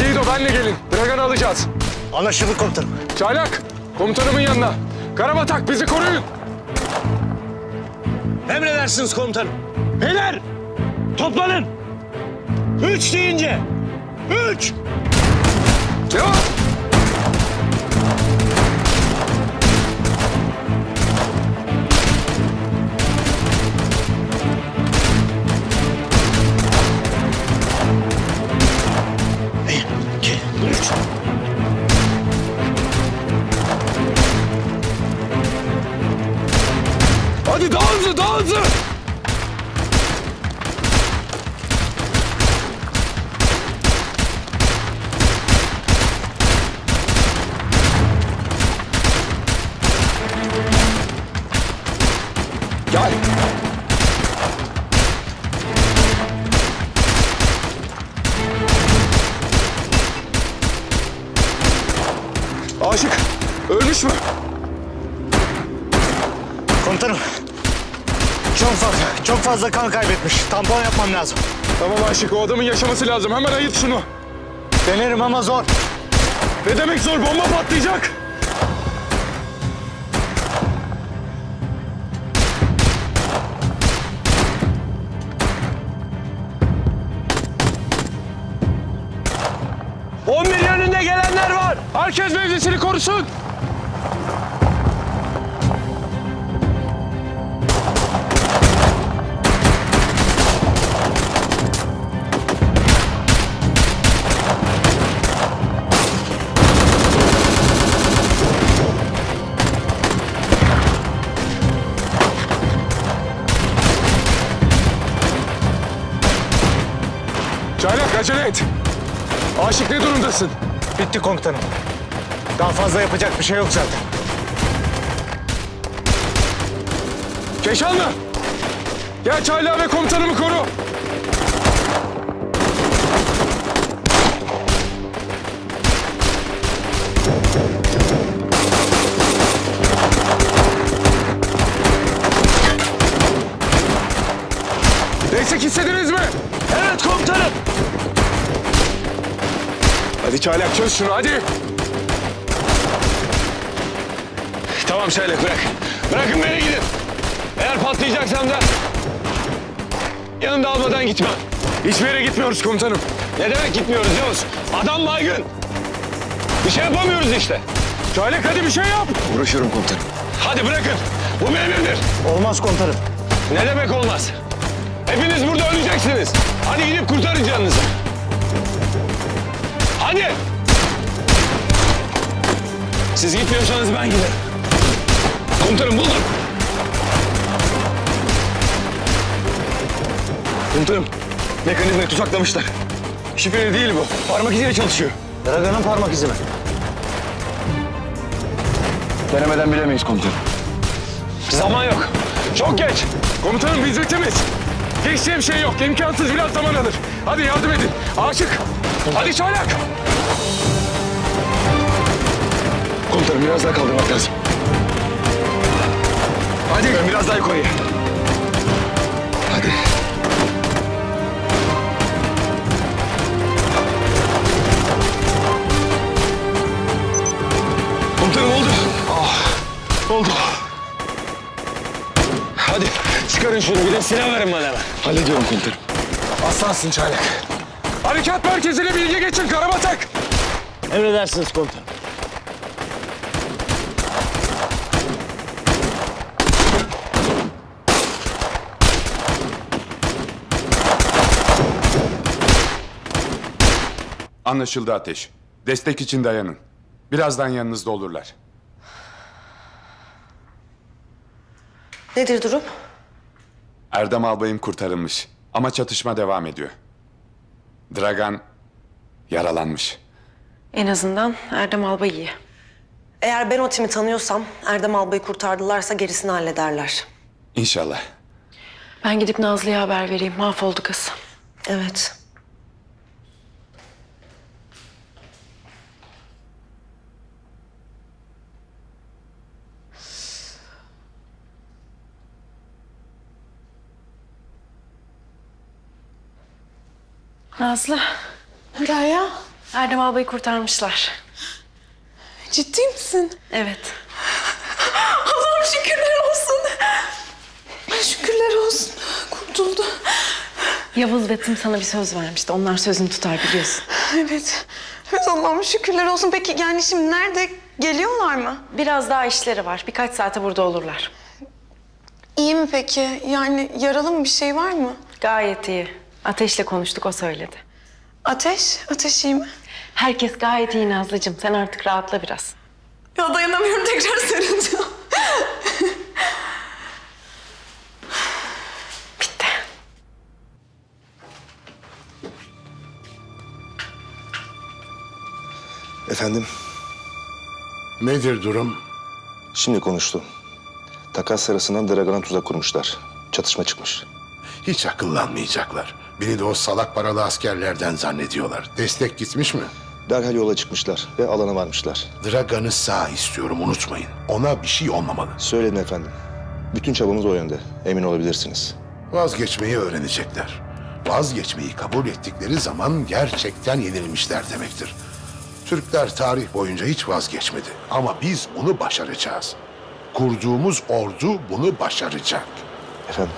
Yiğido benle gelin. Dragan'ı alacağız. Anlaşıldı komutanım. Çaylak komutanımın yanına. Karabatak bizi koruyun. Emredersiniz komutanım. Beyler toplanın. Üç deyince. Üç. Cevap. Aşık o adamın yaşaması lazım. Hemen ayıt şunu. Denerim ama zor. Ne demek zor bomba patlayacak. On bir yönünde gelenler var. Herkes mevzisini korusun. Durumdasın? Bitti komutanım. Daha fazla yapacak bir şey yok zaten. Keşanlı! Gel çaylağı ve komutanımı koru. Destek hissediniz mi? Evet komutanım. Hadi çaylak çöz şunu hadi. Tamam Çaylak bırak. Bırakın beni gidin. Eğer patlayacaksam da yanımda almadan gitmem. Hiçbir yere gitmiyoruz komutanım. Ne demek gitmiyoruz Yavuz? Adam baygın. Bir şey yapamıyoruz işte. Çaylak hadi bir şey yap. Uğraşıyorum komutanım. Hadi bırakın. Bu bir emirdir. Olmaz komutanım. Ne demek olmaz? Hepiniz burada öleceksiniz. Hadi gidip kurtarın canınızı. Hadi. Siz gitmiyorsanız ben giderim. Komutanım buldum. Komutanım, mekanizmayı tuzaklamışlar. Şifreli değil bu. Parmak iziyle çalışıyor. Dragan'ın parmak izi mi? Denemeden bilemeyiz komutanım. Zaman yok. Çok geç. Komutanım biz bitimiz. Geçeceğim şey yok. İmkansız biraz zaman alır. Hadi yardım edin. Aşık. Hadi çaylak. Komutanım biraz daha kaldırmak lazım. Hadi. Ben biraz daha yukarıya. Hadi. Komutanım oldu. Ah, oldu. Hadi çıkarın şunu bir de silah verin bana hemen. Hallediyorum komutanım. Aslansın çaylak. Harekat merkezine bilgi geçin Karabatak. Emredersiniz komutanım. Anlaşıldı Ateş. Destek için dayanın. Birazdan yanınızda olurlar. Nedir durum? Erdem albayım kurtarılmış. Ama çatışma devam ediyor. Dragan yaralanmış. En azından Erdem Alba iyi. Eğer ben o timi tanıyorsam Erdem Albay'ı kurtardılarsa gerisini hallederler. İnşallah. Ben gidip Nazlı'ya haber vereyim. Mahvoldu kız. Evet. Nazlı, Derya, Erdem albayı kurtarmışlar. ciddi misin? Evet. Allah'ım şükürler olsun. Şükürler olsun. Kurtuldu. Yavuz ve Tım sana bir söz vermişti. Onlar sözünü tutar biliyorsun. Evet. Evet Allah'ım şükürler olsun. Peki yani şimdi nerede? Geliyorlar mı? Biraz daha işleri var. Birkaç saate burada olurlar. İyi mi peki? Yani yaralı mı bir şey var mı? Gayet iyi. Ateşle konuştuk, o söyledi. Ateş? Ateş iyi mi? Herkes gayet iyi Nazlıcığım. Sen artık rahatla biraz. Ya dayanamıyorum tekrar sarılacağım. Bitti. Efendim, Nedir durum? şimdi konuştu. Takas sırasında Dragan'a tuzak kurmuşlar. Çatışma çıkmış. Hiç akıllanmayacaklar. Beni de o salak paralı askerlerden zannediyorlar. Destek gitmiş mi? Derhal yola çıkmışlar ve alana varmışlar. Dragan'ı sağ istiyorum unutmayın. Ona bir şey olmamalı. Söyledim efendim. Bütün çabamız o yönde. Emin olabilirsiniz. Vazgeçmeyi öğrenecekler. Vazgeçmeyi kabul ettikleri zaman gerçekten yenilmişler demektir. Türkler tarih boyunca hiç vazgeçmedi. Ama biz bunu başaracağız. Kurduğumuz ordu bunu başaracak. Efendim,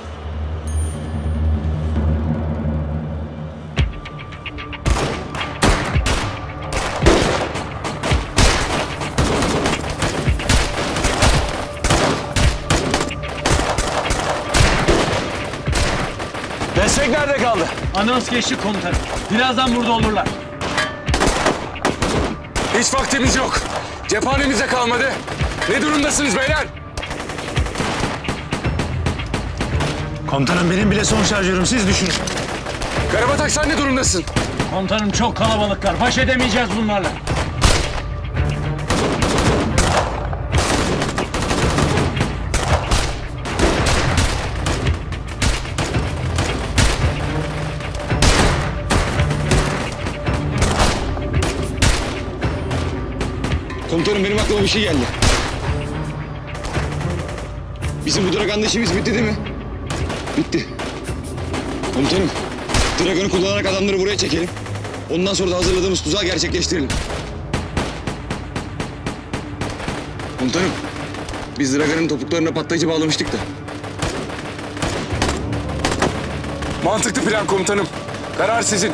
Anons geçti komutanım. Birazdan burada olurlar. Hiç vaktimiz yok. Cephanemize kalmadı. Ne durumdasınız beyler? Komutanım benim bile son şarjörüm siz düşünün. Karabatak sen ne durumdasın? Komutanım çok kalabalıklar. Baş edemeyeceğiz bunlarla. Komutanım benim aklıma bir şey geldi. Bizim bu Dragan'da işimiz bitti değil mi? Bitti. Komutanım, Dragan'ı kullanarak adamları buraya çekelim. Ondan sonra da hazırladığımız tuzağı gerçekleştirelim. Komutanım, biz Dragan'ın topuklarına patlayıcı bağlamıştık da. Mantıklı plan komutanım. Karar sizin.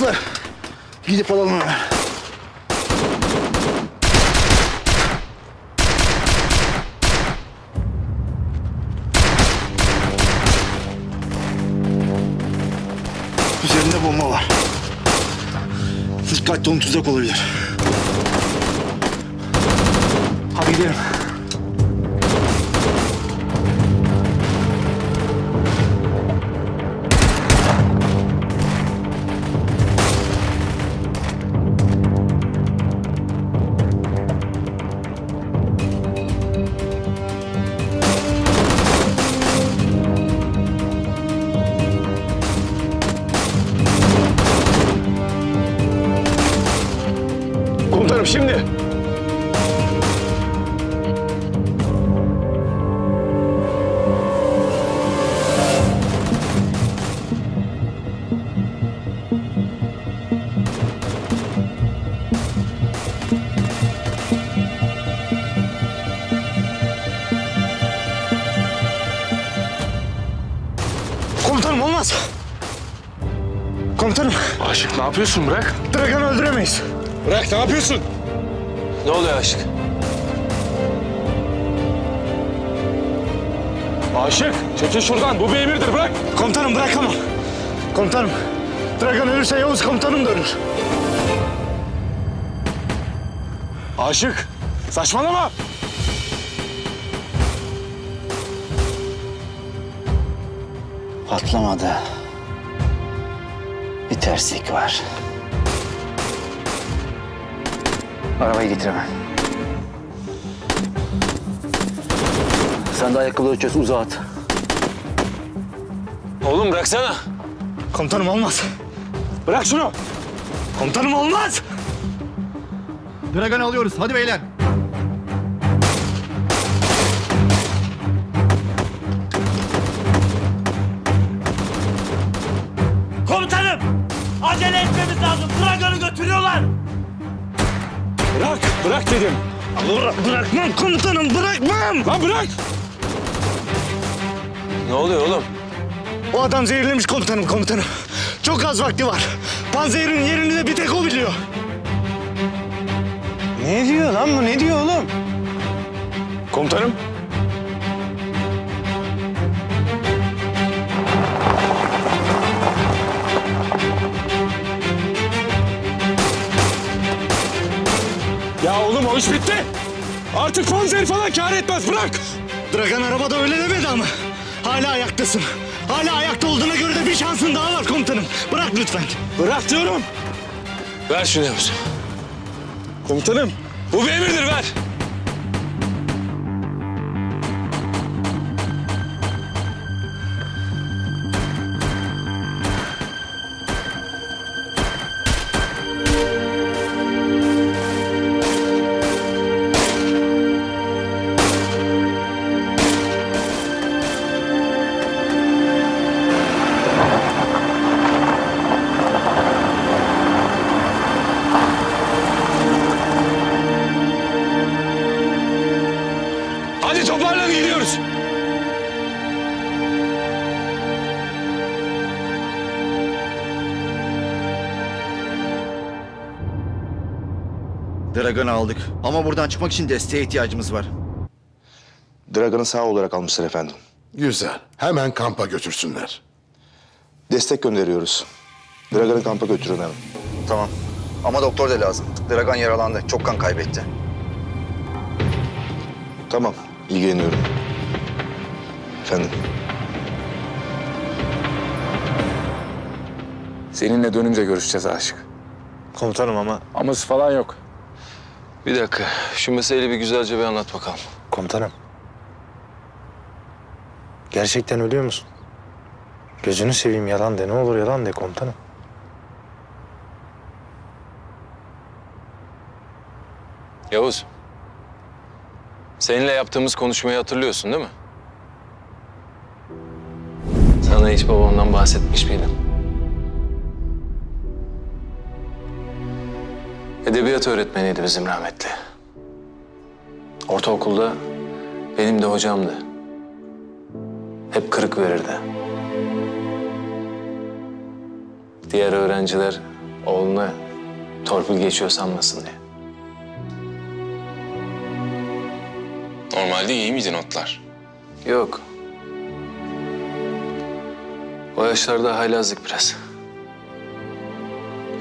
Bıraktılar. Gidip alalım hemen. Üzerinde bomba var. Dikkatli olun tuzak olabilir. Hadi gidelim. Yapıyorsun bırak. Dragan'ı öldüremeyiz. Bırak ne yapıyorsun? Ne oluyor aşık? Aşık çekil şuradan bu bir emirdir bırak. Komutanım bırakamam. Komutanım. Dragan ölürse Yavuz komutanım da ölür. Aşık saçmalama. Patlamadı. Terslik var. Arabayı getir hemen. Sen de ayakkabıları çöz, uzağa at. Oğlum bıraksana. Komutanım olmaz. Bırak şunu. Komutanım olmaz. Dragan alıyoruz, hadi beyler. Bırakmam komutanım bırakmam. Lan bırak. Ne oluyor oğlum? O adam zehirlemiş komutanım komutanım. Çok az vakti var. Panzehir'in yerini de bir tek o biliyor. Ne diyor lan bu ne diyor oğlum? Komutanım. Ya oğlum o iş bitti. Artık panzer falan kâr etmez bırak. Dragan arabada öyle demedi ama. Hala ayaktasın. Hala ayakta olduğuna göre de bir şansın daha var komutanım. Bırak lütfen. Bırak diyorum. Ver şunu Yavuz. Komutanım. Bu bir emirdir ver. Dragan'ı aldık. Ama buradan çıkmak için desteğe ihtiyacımız var. Dragan'ı sağ olarak almışlar efendim. Güzel. Hemen kampa götürsünler. Destek gönderiyoruz. Dragan'ı kampa götürün hemen. Tamam. Ama doktor da lazım. Dragan yaralandı. Çok kan kaybetti. Tamam, ilgileniyorum. Efendim, Seninle dönünce görüşeceğiz aşık. Komutanım ama. Aması falan yok. Bir dakika. Şu meseleyi bir güzelce bir anlat bakalım. Komutanım. Gerçekten ölüyor musun? Gözünü seveyim yalan de. Ne olur yalan de komutanım. Yavuz. Seninle yaptığımız konuşmayı hatırlıyorsun değil mi? Sana hiç babamdan bahsetmiş miydim? Edebiyat öğretmeniydi bizim rahmetli. Ortaokulda benim de hocamdı. Hep kırık verirdi. Diğer öğrenciler oğluna torpil geçiyor sanmasın diye. Normalde iyi miydi notlar? Yok. O yaşlarda haylazlık biraz.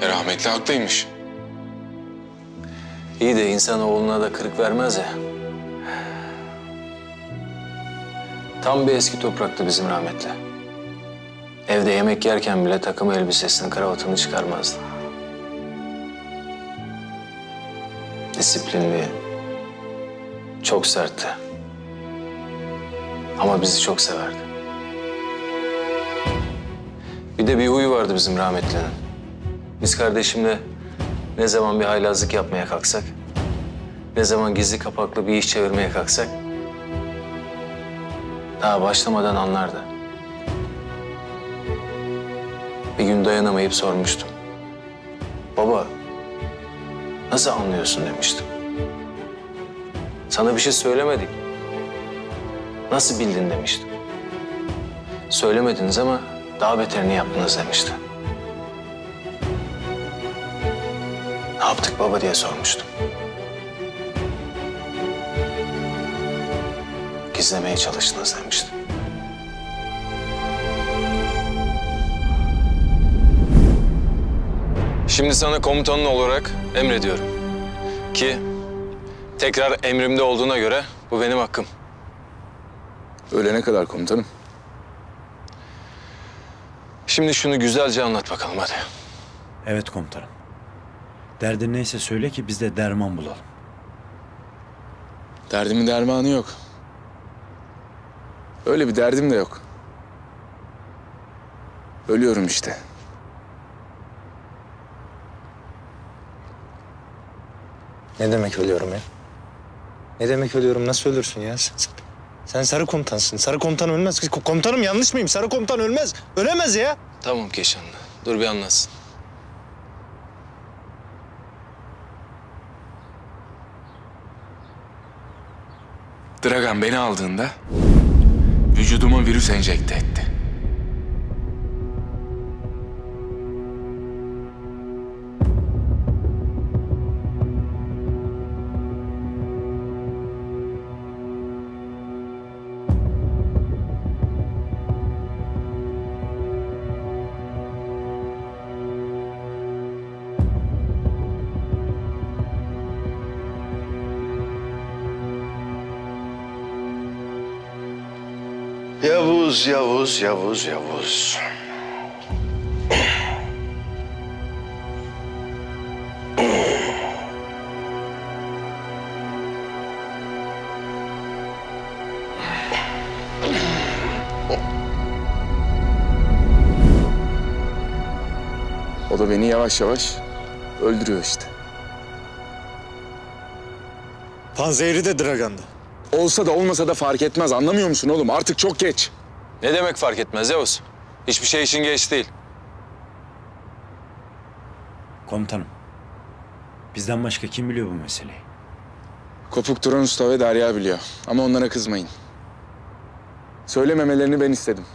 E, rahmetli haklıymış. İyi de insan oğluna da kırık vermez ya. Tam bir eski topraktı bizim rahmetli. Evde yemek yerken bile takım elbisesinin kravatını çıkarmazdı. Disiplinli, çok sertti. Ama bizi çok severdi. Bir de bir huyu vardı bizim rahmetlinin. Biz kardeşimle ne zaman bir haylazlık yapmaya kalksak, ne zaman gizli kapaklı bir iş çevirmeye kalksak, daha başlamadan anlardı. Bir gün dayanamayıp sormuştum. Baba, nasıl anlıyorsun demiştim. Sana bir şey söylemedik. Nasıl bildin demiştim. Söylemediniz ama daha beterini yaptınız demişti. yaptık baba diye sormuştum. Gizlemeye çalıştınız demiştim. Şimdi sana komutanın olarak emrediyorum. Ki tekrar emrimde olduğuna göre bu benim hakkım. Ölene kadar komutanım. Şimdi şunu güzelce anlat bakalım hadi. Evet komutanım. Derdin neyse söyle ki biz de derman bulalım. Derdimin dermanı yok. Öyle bir derdim de yok. Ölüyorum işte. Ne demek ölüyorum ya? Ne demek ölüyorum? Nasıl ölürsün ya? Sen, sen- sarı komutansın. Sarı komutan ölmez. Ko- Komutanım yanlış mıyım? Sarı komutan ölmez. Ölemez ya. Tamam Keşanlı. Dur bir anlatsın. Dragan beni aldığında vücuduma virüs enjekte etti. Yavuz, Yavuz, Yavuz, Yavuz. O da beni yavaş yavaş öldürüyor işte. Panzehri de Dragan'da. Olsa da olmasa da fark etmez. Anlamıyor musun oğlum? Artık çok geç. Ne demek fark etmez Yavuz? Hiçbir şey için geç değil. Komutanım. Bizden başka kim biliyor bu meseleyi? Kopuk Turan Usta ve Derya biliyor. Ama onlara kızmayın. Söylememelerini ben istedim.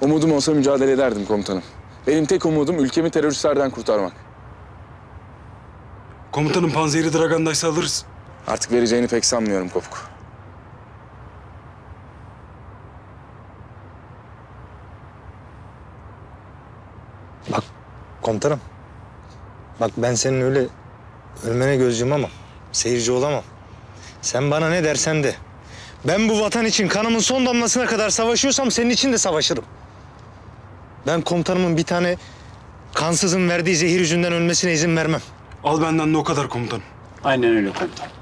Umudum olsa mücadele ederdim komutanım. Benim tek umudum ülkemi teröristlerden kurtarmak. Komutanım Panzehri Dragan'daysa alırız. Artık vereceğini pek sanmıyorum Kopuk. Komutanım. Bak ben senin öyle ölmene göz yumamam. Seyirci olamam. Sen bana ne dersen de. Ben bu vatan için kanımın son damlasına kadar savaşıyorsam senin için de savaşırım. Ben komutanımın bir tane kansızın verdiği zehir yüzünden ölmesine izin vermem. Al benden de o kadar komutanım. Aynen öyle komutanım.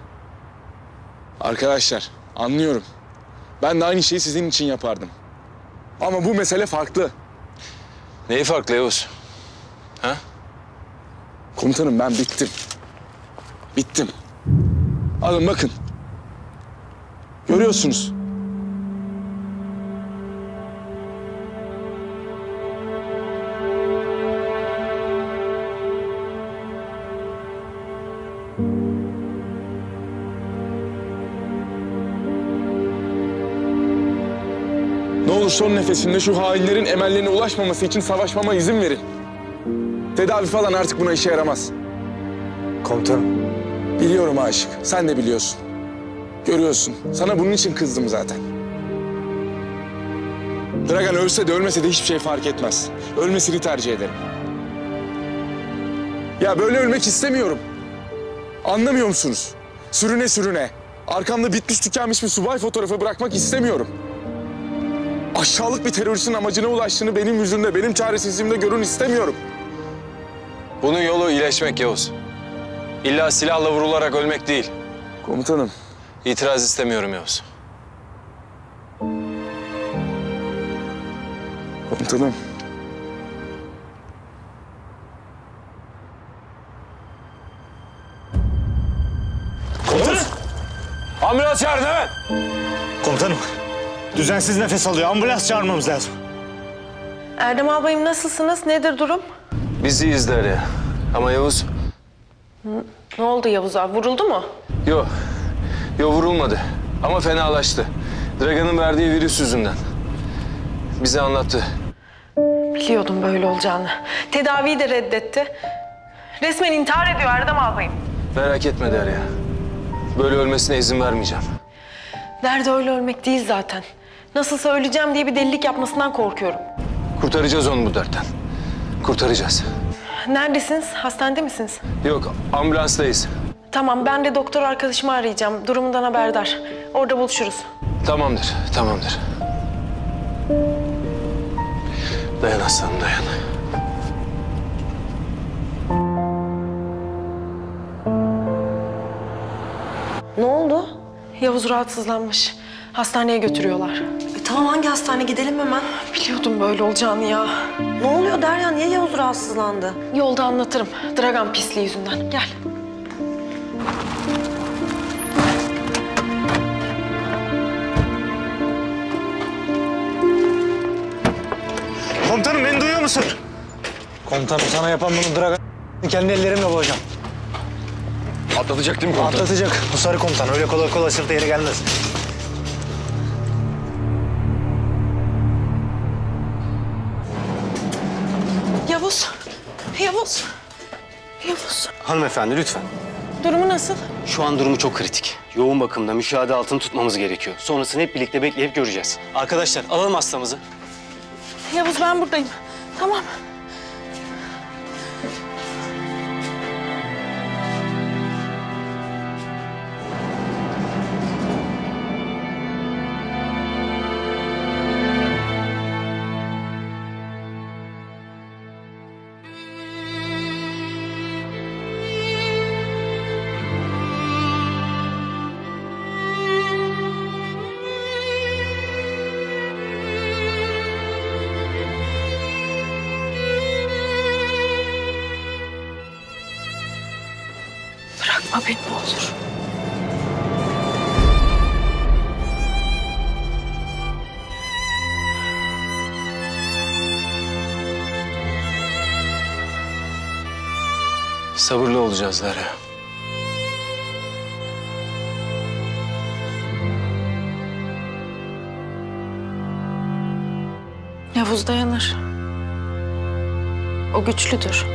Arkadaşlar anlıyorum. Ben de aynı şeyi sizin için yapardım. Ama bu mesele farklı. Neyi farklı Yavuz? Ha? Komutanım ben bittim. Bittim. Alın bakın. Görüyorsunuz. Ne olur son nefesinde şu hainlerin emellerine ulaşmaması için savaşmama izin verin. Tedavi falan artık buna işe yaramaz. Komutanım. Biliyorum Aşık. Sen de biliyorsun. Görüyorsun. Sana bunun için kızdım zaten. Dragan ölse de ölmese de hiçbir şey fark etmez. Ölmesini tercih ederim. Ya böyle ölmek istemiyorum. Anlamıyor musunuz? Sürüne sürüne. Arkamda bitmiş tükenmiş bir subay fotoğrafı bırakmak istemiyorum. Aşağılık bir teröristin amacına ulaştığını benim yüzümde, benim çaresizliğimde görün istemiyorum. Bunun yolu iyileşmek Yavuz. İlla silahla vurularak ölmek değil. Komutanım. İtiraz istemiyorum Yavuz. Komutanım. Ambulans çağırın hemen. Komutanım. Düzensiz nefes alıyor. Ambulans çağırmamız lazım. Erdem albayım nasılsınız? Nedir durum? Biz iyiyiz Derya. Ama Yavuz... Ne oldu Yavuz abi? Vuruldu mu? Yo. Yo vurulmadı. Ama fenalaştı. Dragan'ın verdiği virüs yüzünden. Bize anlattı. Biliyordum böyle olacağını. Tedaviyi de reddetti. Resmen intihar ediyor Erdem albayım. Merak etme Derya. Böyle ölmesine izin vermeyeceğim. Derdi öyle ölmek değil zaten. Nasılsa öleceğim diye bir delilik yapmasından korkuyorum. Kurtaracağız onu bu dertten. Kurtaracağız. Neredesiniz? Hastanede misiniz? Yok, ambulanstayız. Tamam ben de doktor arkadaşımı arayacağım. Durumundan haberdar. Orada buluşuruz. Tamamdır, tamamdır. Dayan aslanım, dayan. Ne oldu? Yavuz rahatsızlanmış. Hastaneye götürüyorlar. Tamam hangi hastane gidelim hemen. Biliyordum böyle olacağını ya. Ne oluyor Derya? Niye Yavuz rahatsızlandı? Yolda anlatırım. Dragan pisliği yüzünden. Gel. Komutanım beni duyuyor musun? Komutanım sana yapan bunu Dragan kendi ellerimle bulacağım. Atlatacak değil mi komutanım? Atlatacak. Bu sarı komutan öyle kolay kolay sırtı yere gelmez. Hanımefendi lütfen. Durumu nasıl? Şu an durumu çok kritik. Yoğun bakımda müşahede altını tutmamız gerekiyor. Sonrasını hep birlikte bekleyip göreceğiz. Arkadaşlar alalım hastamızı. Yavuz ben buradayım. Tamam. Sabırlı olacağız Derya. Yavuz dayanır. O güçlüdür.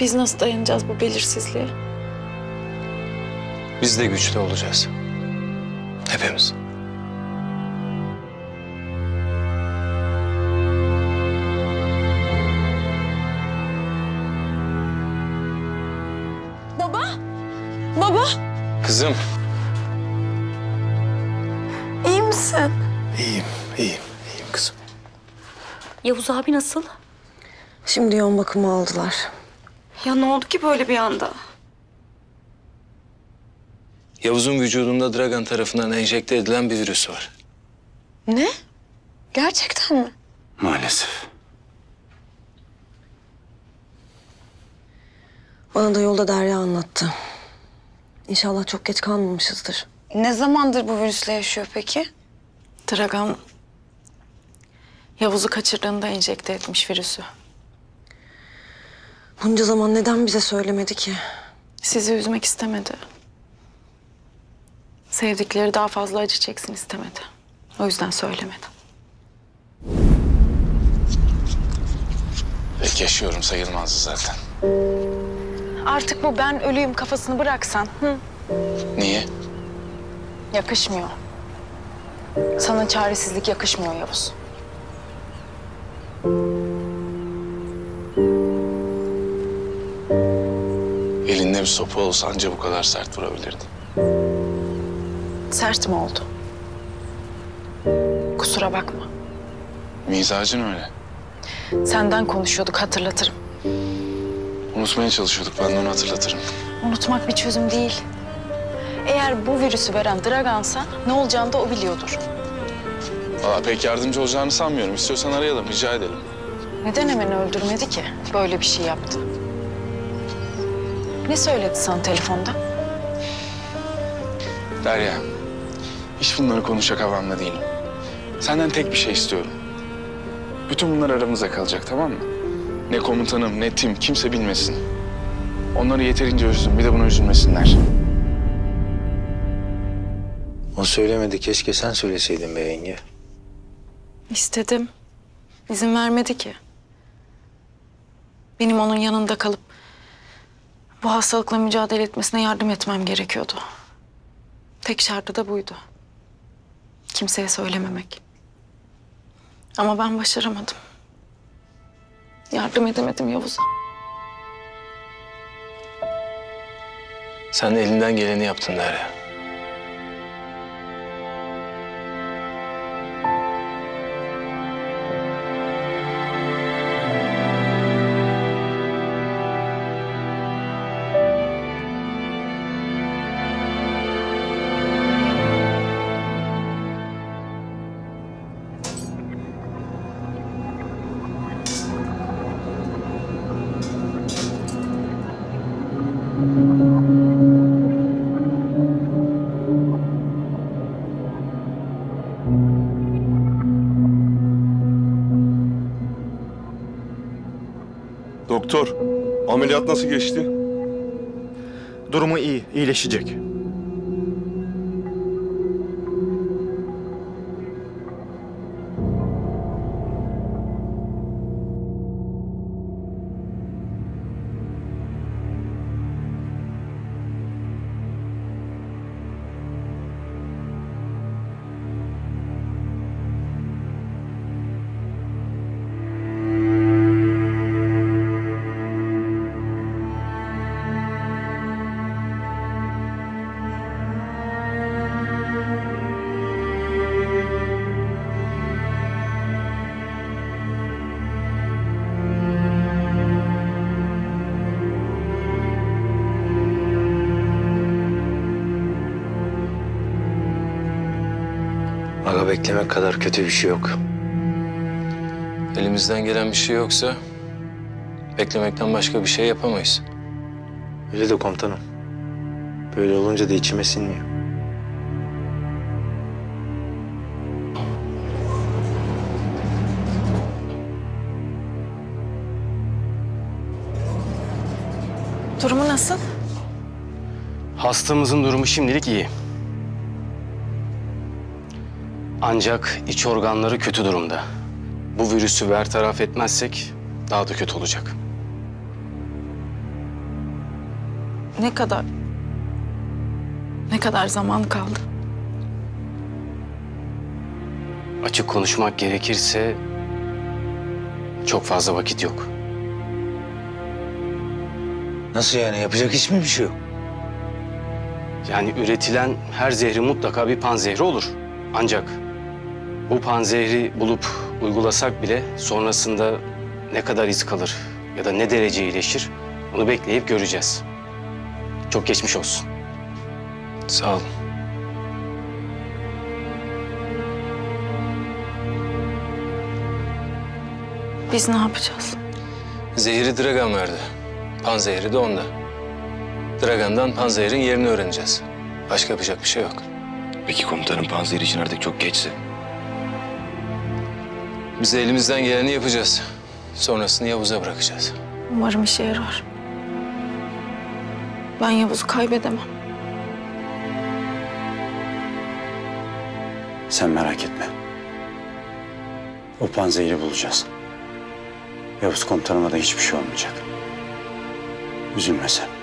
Biz nasıl dayanacağız bu belirsizliğe? Biz de güçlü olacağız. Hepimiz. Yavuz abi nasıl? Şimdi yoğun bakıma aldılar. Ya ne oldu ki böyle bir anda? Yavuz'un vücudunda Dragan tarafından enjekte edilen bir virüs var. Ne? Gerçekten mi? Maalesef. Bana da yolda Derya anlattı. İnşallah çok geç kalmamışızdır. Ne zamandır bu virüsle yaşıyor peki? Dragan Yavuz'u kaçırdığında enjekte etmiş virüsü. Bunca zaman neden bize söylemedi ki? Sizi üzmek istemedi. Sevdikleri daha fazla acı çeksin istemedi. O yüzden söylemedi. Pek yaşıyorum sayılmazdı zaten. Artık bu ben ölüyüm kafasını bıraksan. Hı? Niye? Yakışmıyor. Sana çaresizlik yakışmıyor Yavuz. Elinde bir sopa olsa anca bu kadar sert vurabilirdin. Sert mi oldu? Kusura bakma. Mizacın öyle. Senden konuşuyorduk hatırlatırım. Unutmaya çalışıyorduk ben de onu hatırlatırım. Unutmak bir çözüm değil. Eğer bu virüsü veren Dragan'sa ne olacağını da o biliyordur. Valla pek yardımcı olacağını sanmıyorum. İstiyorsan arayalım rica edelim. Neden hemen öldürmedi ki? Böyle bir şey yaptı. Ne söyledi sana telefonda? Derya, hiç bunları konuşacak havamda değilim. Senden tek bir şey istiyorum. Bütün bunlar aramızda kalacak tamam mı? Ne komutanım, ne tim, kimse bilmesin. Onları yeterince üzdüm, bir de buna üzülmesinler. O söylemedi. Keşke sen söyleseydin be yenge. İstedim. İzin vermedi ki. Benim onun yanında kalıp bu hastalıkla mücadele etmesine yardım etmem gerekiyordu. Tek şartı da buydu. Kimseye söylememek. Ama ben başaramadım. Yardım edemedim Yavuz'a. Sen de elinden geleni yaptın Derya. Doktor, ameliyat nasıl geçti? Durumu iyi, iyileşecek. Beklemek kadar kötü bir şey yok. Elimizden gelen bir şey yoksa beklemekten başka bir şey yapamayız. Öyle de komutanım. Böyle olunca da içime sinmiyor. Durumu nasıl? Hastamızın durumu şimdilik iyi. Ancak iç organları kötü durumda. Bu virüsü bertaraf etmezsek daha da kötü olacak. Ne kadar? Ne kadar zaman kaldı? Açık konuşmak gerekirse çok fazla vakit yok. Nasıl yani? Yapacak hiç mi bir şey yok? Yani üretilen her zehrin mutlaka bir panzehri olur. Ancak bu panzehri bulup uygulasak bile sonrasında ne kadar iz kalır ya da ne derece iyileşir onu bekleyip göreceğiz. Çok geçmiş olsun. Sağ olun. Biz ne yapacağız? Zehri Dragan verdi. Panzehri de onda. Dragan'dan Panzehir'in yerini öğreneceğiz. Başka yapacak bir şey yok. Peki komutanım panzehir için artık çok geçse. Biz de elimizden geleni yapacağız. Sonrasını Yavuz'a bırakacağız. Umarım işe yarar. Ben Yavuz'u kaybedemem. Sen merak etme. O panzehiri bulacağız. Yavuz komutanıma da hiçbir şey olmayacak. Üzülme sen.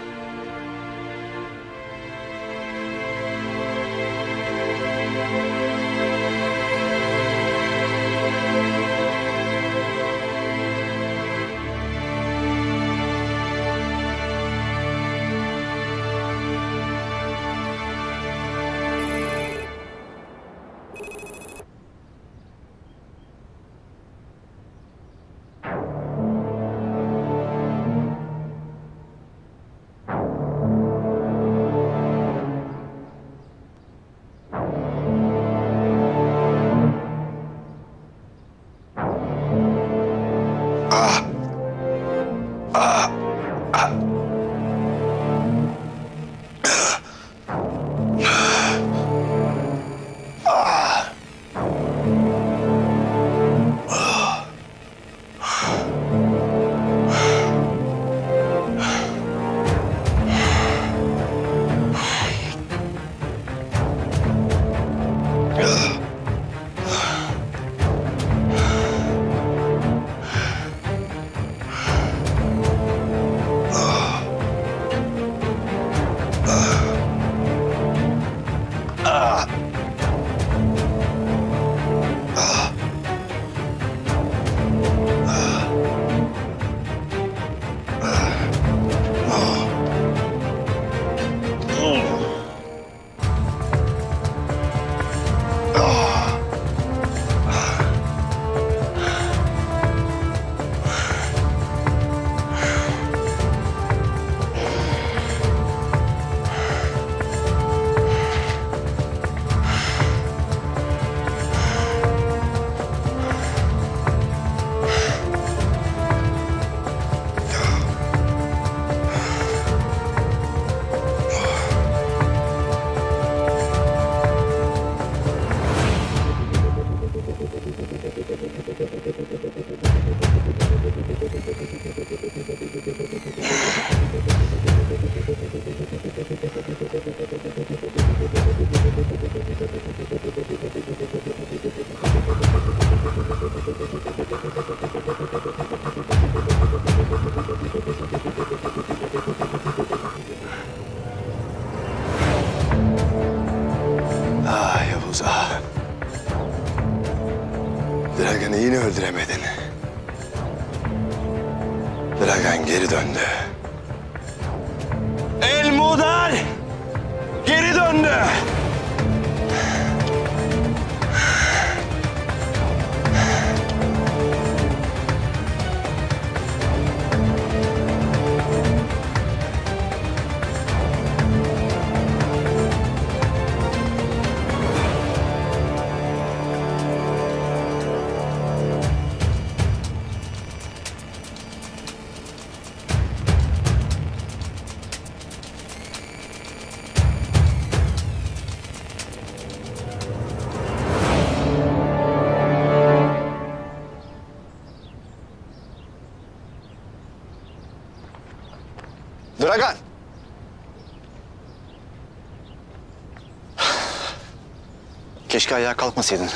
Keşke ayağa kalkmasaydın.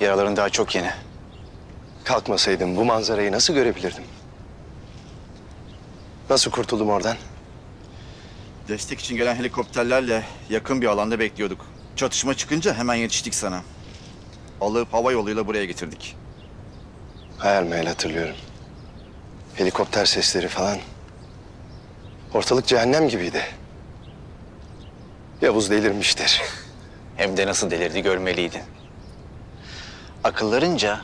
Yaraların daha çok yeni. Kalkmasaydım bu manzarayı nasıl görebilirdim? Nasıl kurtuldum oradan? Destek için gelen helikopterlerle yakın bir alanda bekliyorduk. Çatışma çıkınca hemen yetiştik sana. Alıp hava yoluyla buraya getirdik. Hayal meyal hatırlıyorum. Helikopter sesleri falan. Ortalık cehennem gibiydi. Yavuz delirmiştir. Hem de nasıl delirdi görmeliydin. Akıllarınca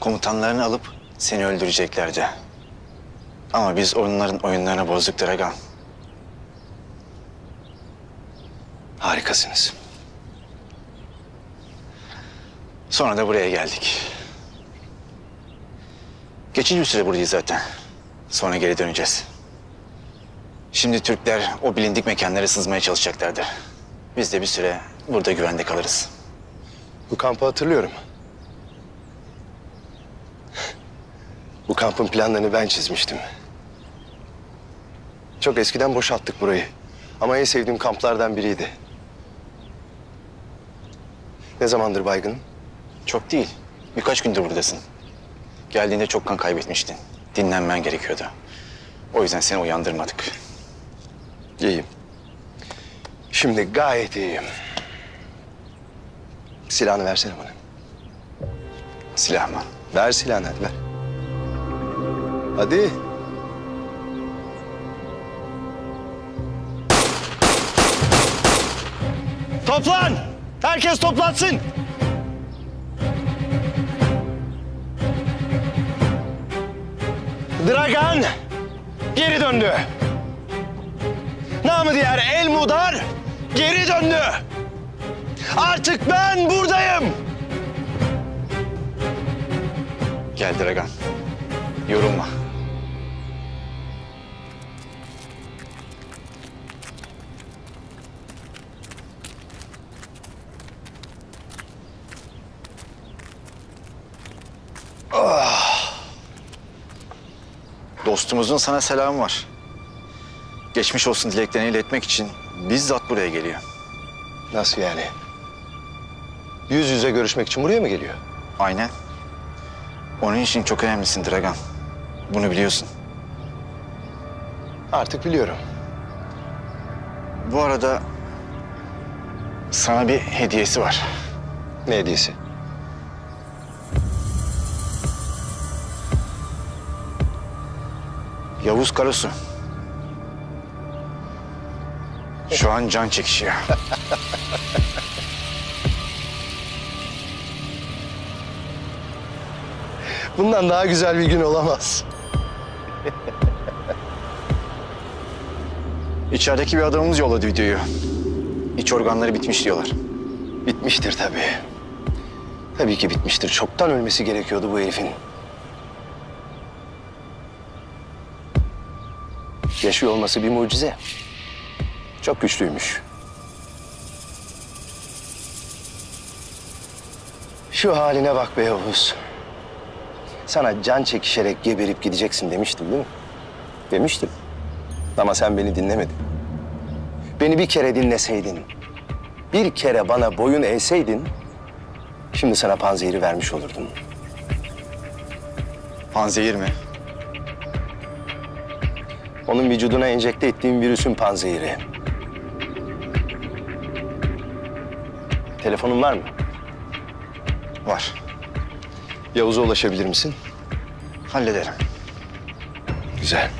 komutanlarını alıp seni öldüreceklerdi. Ama biz onların oyunlarını bozduk Dragan. Harikasınız. Sonra da buraya geldik. Geçici bir süre buradayız zaten. Sonra geri döneceğiz. Şimdi Türkler o bilindik mekanlara sızmaya çalışacaklardır. Biz de bir süre burada güvende kalırız. Bu kampı hatırlıyorum. Bu kampın planlarını ben çizmiştim. Çok eskiden boşalttık burayı. Ama en sevdiğim kamplardan biriydi. Ne zamandır baygınım? Çok değil. Birkaç gündür buradasın. Geldiğinde çok kan kaybetmiştin. Dinlenmen gerekiyordu. O yüzden seni uyandırmadık. İyiyim. Şimdi gayet iyiyim. Silahını versene bana. Silah mı? Ver silahını hadi ver. Hadi. Toplan! Herkes toplansın! Dragan geri döndü. Namı diğer El Mudar geri döndü. Artık ben buradayım. Gel Dragan. Yorulma. Ah. Dostumuzun sana selamı var. Geçmiş olsun dileklerini iletmek için bizzat buraya geliyor. Nasıl yani? Yüz yüze görüşmek için buraya mı geliyor? Aynen. Onun için çok önemlisin Dragan. Bunu biliyorsun. Artık biliyorum. Bu arada sana bir hediyesi var. Ne hediyesi? Yavuz Karasu. Şu an can çekişiyor. Bundan daha güzel bir gün olamaz. İçerideki bir adamımız yolladı videoyu. İç organları bitmiş diyorlar. Bitmiştir tabii. Tabii ki bitmiştir. Çoktan ölmesi gerekiyordu bu herifin. Yaşıyor olması bir mucize. Çok güçlüymüş. Şu haline bak be Yavuz. Sana can çekişerek geberip gideceksin demiştim değil mi? Demiştim. Ama sen beni dinlemedin. Beni bir kere dinleseydin, bir kere bana boyun eğseydin... ...şimdi sana panzehiri vermiş olurdum. Panzehir mi? Onun vücuduna enjekte ettiğim virüsün panzehiri. Telefonun var mı? Var. Yavuz'a ulaşabilir misin? Hallederim. Güzel.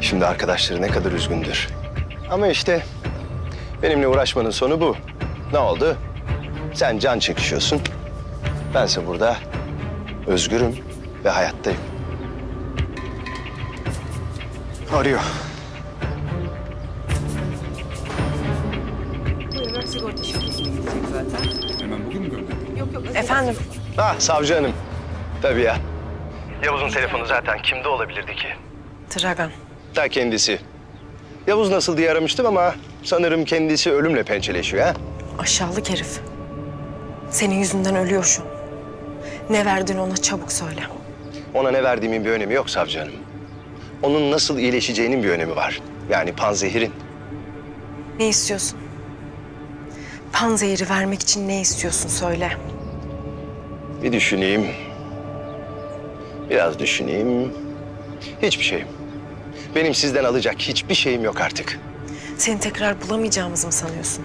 Şimdi arkadaşları ne kadar üzgündür. Ama işte benimle uğraşmanın sonu bu. Ne oldu? Sen can çekişiyorsun. Bense burada özgürüm ve hayattayım. Arıyor. Hemen bugün mü gönderdin? Efendim? Ah savcı hanım. Tabii ya. Yavuz'un telefonu zaten kimde olabilirdi ki? Dragan. Ta kendisi. Yavuz nasıl diye aramıştım ama sanırım kendisi ölümle pençeleşiyor ha. Aşağılık herif. Senin yüzünden ölüyor şu. Ne verdin ona çabuk söyle. Ona ne verdiğimin bir önemi yok savcı hanım. Onun nasıl iyileşeceğinin bir önemi var. Yani panzehirin. Ne istiyorsun? Panzehiri vermek için ne istiyorsun söyle. Bir düşüneyim. Biraz düşüneyim. Hiçbir şeyim. Benim sizden alacak hiçbir şeyim yok artık. Seni tekrar bulamayacağımızı mı sanıyorsun?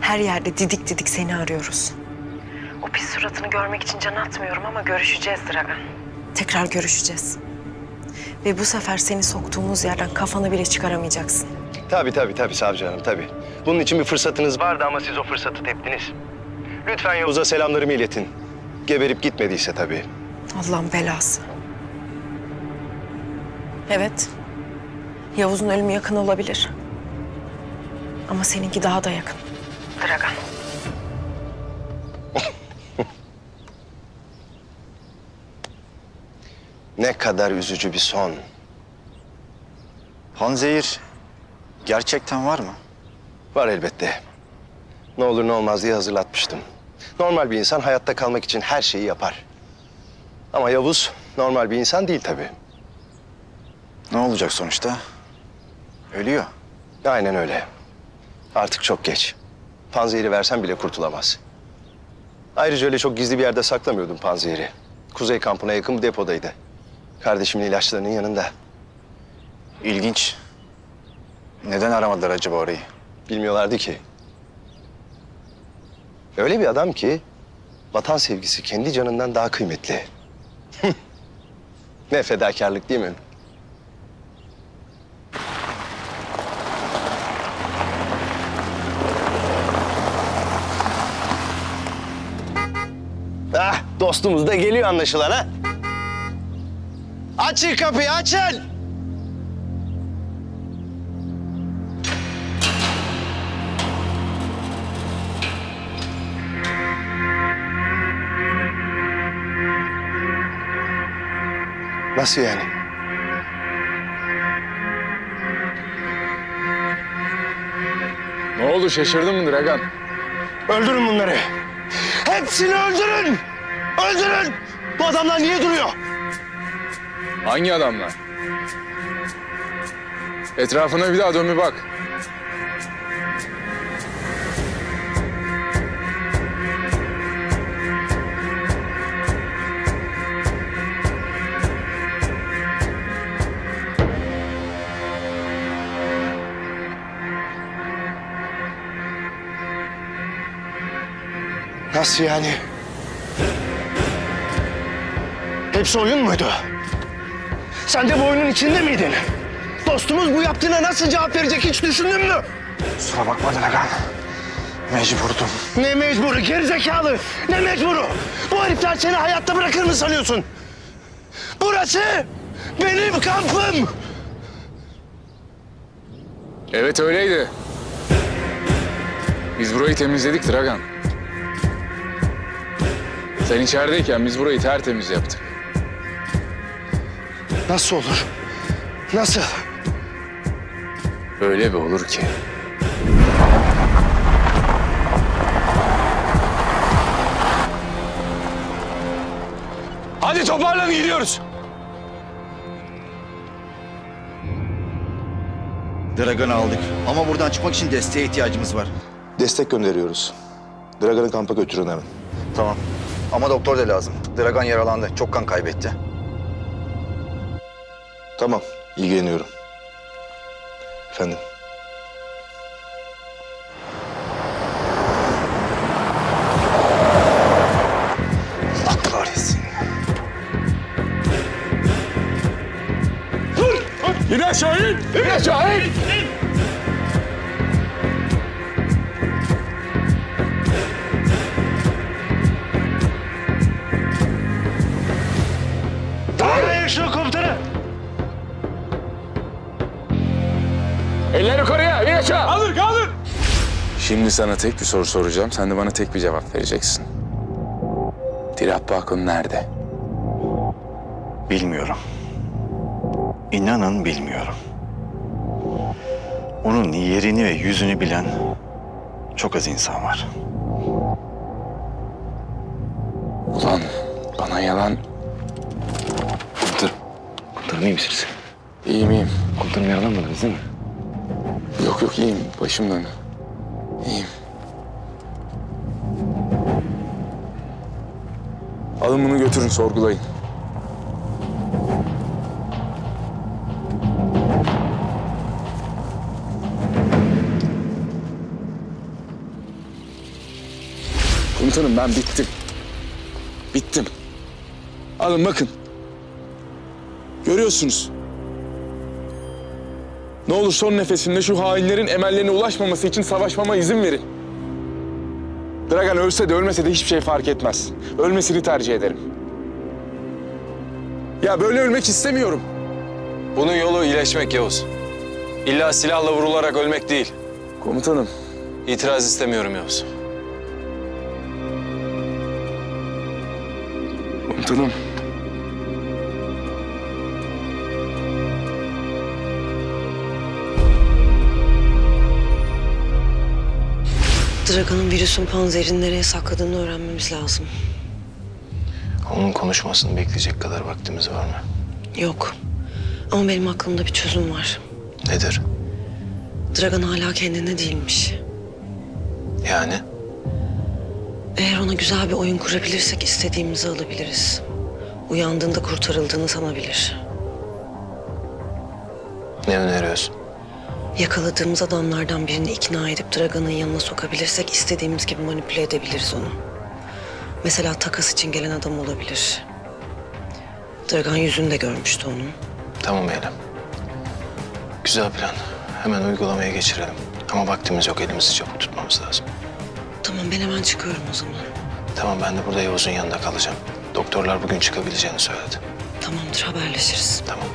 Her yerde didik didik seni arıyoruz. O pis suratını görmek için can atmıyorum ama görüşeceğiz Dragan. Tekrar görüşeceğiz. Ve bu sefer seni soktuğumuz yerden kafanı bile çıkaramayacaksın. Tabii tabii tabii savcı hanım tabii. Bunun için bir fırsatınız vardı ama siz o fırsatı teptiniz. Lütfen Yavuz'a selamlarımı iletin. Geberip gitmediyse tabii. Allah'ın belası. Evet. Yavuz'un ölümü yakın olabilir. Ama seninki daha da yakın. Dragan. Ne kadar üzücü bir son. Panzehir gerçekten var mı? Var elbette. Ne olur ne olmaz diye hazırlatmıştım. Normal bir insan hayatta kalmak için her şeyi yapar. Ama Yavuz normal bir insan değil tabii. Ne olacak sonuçta? Ölüyor. Aynen öyle. Artık çok geç. Panzehiri versen bile kurtulamaz. Ayrıca öyle çok gizli bir yerde saklamıyordum panzehiri. Kuzey kampına yakın bir depodaydı. Kardeşimin ilaçlarının yanında. İlginç. Neden aramadılar acaba orayı? Bilmiyorlardı ki. Öyle bir adam ki vatan sevgisi kendi canından daha kıymetli. ne fedakarlık değil mi? Ah, dostumuz da geliyor anlaşılan ha. Açın kapıyı, açın! Nasıl yani? Ne oldu şaşırdın mı Dragan? Öldürün bunları. Hepsini öldürün! Öldürün! Bu adamlar niye duruyor? Hangi adamlar? Etrafına bir daha dön bir bak. Nasıl yani? Hepsi oyun muydu? Sen de bu oyunun içinde miydin? Dostumuz bu yaptığına nasıl cevap verecek hiç düşündün mü? Kusura bakma Dragan. Mecburdum. Ne mecburu gerizekalı? Ne mecburu? Bu herifler seni hayatta bırakır mı sanıyorsun? Burası benim kampım. Evet öyleydi. Biz burayı temizledik Dragan. Sen içerideyken biz burayı tertemiz yaptık. Nasıl olur? Nasıl? Öyle bir olur ki. Hadi toparlanın gidiyoruz. Dragan'ı aldık. Ama buradan çıkmak için desteğe ihtiyacımız var. Destek gönderiyoruz. Dragan'ı kampa götürün hemen. Tamam. Ama doktor da lazım. Dragan yaralandı. Çok kan kaybetti. Tamam, ilgileniyorum. Efendim? Allah kahretsin. İn aşağı in! İn aşağı in! Şimdi sana tek bir soru soracağım. Sen de bana tek bir cevap vereceksin. Tirap nerede? Bilmiyorum. İnanın bilmiyorum. Onun yerini ve yüzünü bilen çok az insan var. Ulan bana yalan... Komutanım. Komutanım iyi misiniz? İyiyim iyiyim. Komutanım yaralanmadınız değil mi? Yok yok iyiyim. Başım döndü. İyiyim. Alın bunu götürün sorgulayın. Komutanım ben bittim. Bittim. Alın bakın. Görüyorsunuz. Ne olur son nefesimde şu hainlerin emellerine ulaşmaması için savaşmama izin verin. Dragan ölse de ölmese de hiçbir şey fark etmez. Ölmesini tercih ederim. Ya böyle ölmek istemiyorum. Bunun yolu iyileşmek Yavuz. İlla silahla vurularak ölmek değil. Komutanım. İtiraz istemiyorum Yavuz. Komutanım. Dragan'ın virüsün panzerini nereye sakladığını öğrenmemiz lazım. Onun konuşmasını bekleyecek kadar vaktimiz var mı? Yok. Ama benim aklımda bir çözüm var. Nedir? Dragan hala kendinde değilmiş. Yani? Eğer ona güzel bir oyun kurabilirsek istediğimizi alabiliriz. Uyandığında kurtarıldığını sanabilir. Ne öneriyorsun? Yakaladığımız adamlardan birini ikna edip Dragan'ın yanına sokabilirsek istediğimiz gibi manipüle edebiliriz onu. Mesela takas için gelen adam olabilir. Dragan yüzünü de görmüştü onun. Tamam Eylem. Güzel plan. Hemen uygulamaya geçirelim. Ama vaktimiz yok. Elimizi çabuk tutmamız lazım. Tamam ben hemen çıkıyorum o zaman. Tamam ben de burada Yavuz'un yanında kalacağım. Doktorlar bugün çıkabileceğini söyledi. Tamamdır haberleşiriz. Tamam.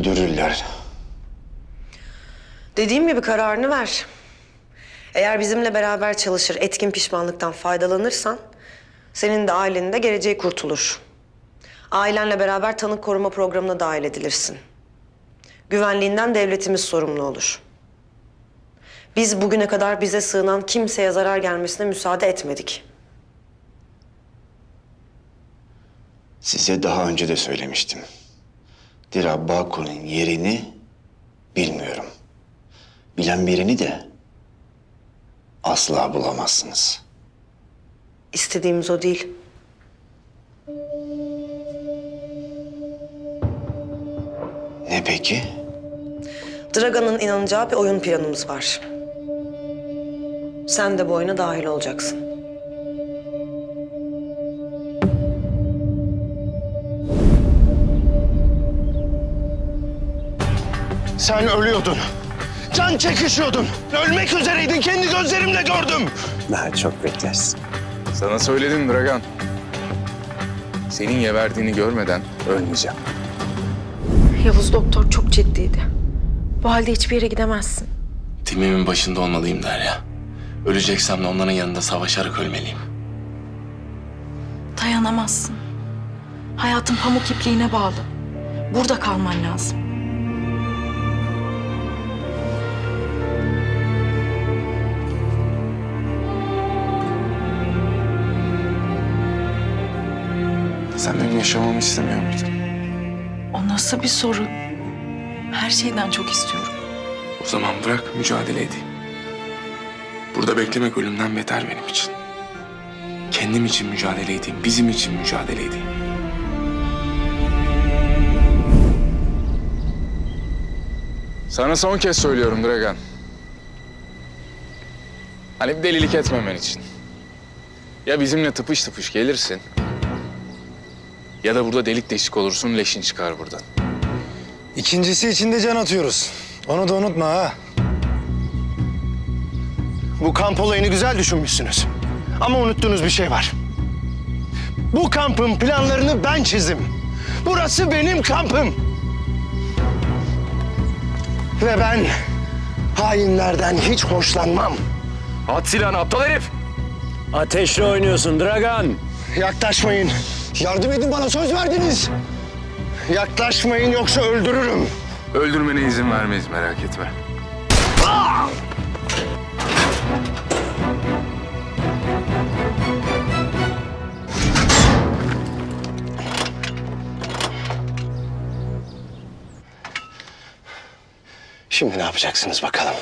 Öldürürler. Dediğim gibi kararını ver. Eğer bizimle beraber çalışır, etkin pişmanlıktan faydalanırsan... ...senin de ailenin de geleceği kurtulur. Ailenle beraber tanık koruma programına dahil edilirsin. Güvenliğinden devletimiz sorumlu olur. Biz bugüne kadar bize sığınan kimseye zarar gelmesine müsaade etmedik. Size daha önce de söylemiştim. Dira Baku'nun yerini bilmiyorum. Bilen birini de asla bulamazsınız. İstediğimiz o değil. Ne peki? Dragan'ın inanacağı bir oyun planımız var. Sen de bu oyuna dahil olacaksın. Sen ölüyordun. Can çekişiyordun. Ölmek üzereydin. Kendi gözlerimle gördüm. Daha çok beklersin. Sana söyledim Dragan. Senin geberdiğini görmeden ölmeyeceğim. Yavuz doktor çok ciddiydi. Bu halde hiçbir yere gidemezsin. Timimin başında olmalıyım Derya. Öleceksem de onların yanında savaşarak ölmeliyim. Dayanamazsın. Hayatın pamuk ipliğine bağlı. Burada kalman lazım. Yaşamamı istemiyor muydun? O nasıl bir soru? Her şeyden çok istiyorum. O zaman bırak mücadele edeyim. Burada beklemek ölümden beter benim için. Kendim için mücadele edeyim, bizim için mücadele edeyim. Sana son kez söylüyorum Dragan. Hani bir delilik etmemen için. Ya bizimle tıpış tıpış gelirsin. Ya da burada delik deşik olursun, leşin çıkar buradan. İkincisi için de can atıyoruz. Onu da unutma ha. Bu kamp olayını güzel düşünmüşsünüz. Ama unuttuğunuz bir şey var. Bu kampın planlarını ben çizdim. Burası benim kampım. Ve ben hainlerden hiç hoşlanmam. At silahını aptal herif. Ateşle oynuyorsun Dragan. Yaklaşmayın. Yardım edin bana söz verdiniz. Yaklaşmayın yoksa öldürürüm. Öldürmene izin vermeyiz merak etme. Şimdi ne yapacaksınız bakalım?